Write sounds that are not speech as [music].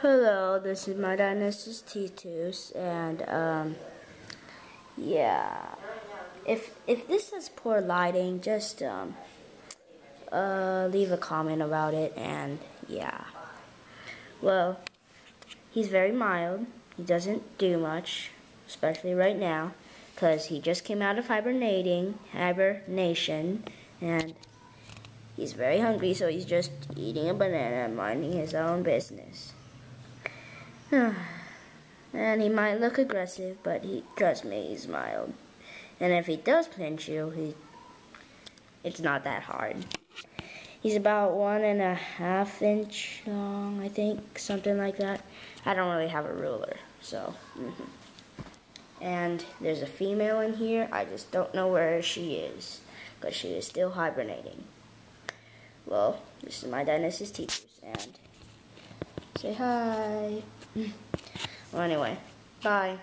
Hello, this is my Dynastes tityus, and um, yeah, if if this is poor lighting, just um, uh, leave a comment about it, and yeah. Well, he's very mild. He doesn't do much, especially right now, because he just came out of hibernating, hibernation, and he's very hungry, so he's just eating a banana and minding his own business. [sighs] and he might look aggressive, but he trust me, he's mild. And if he does pinch you, he it's not that hard. He's about one and a half inch long, I think, something like that. I don't really have a ruler, so. Mm -hmm. And there's a female in here. I just don't know where she is, because she is still hibernating. Well, this is my Dynastes tityus, and say hi. Well, anyway, bye.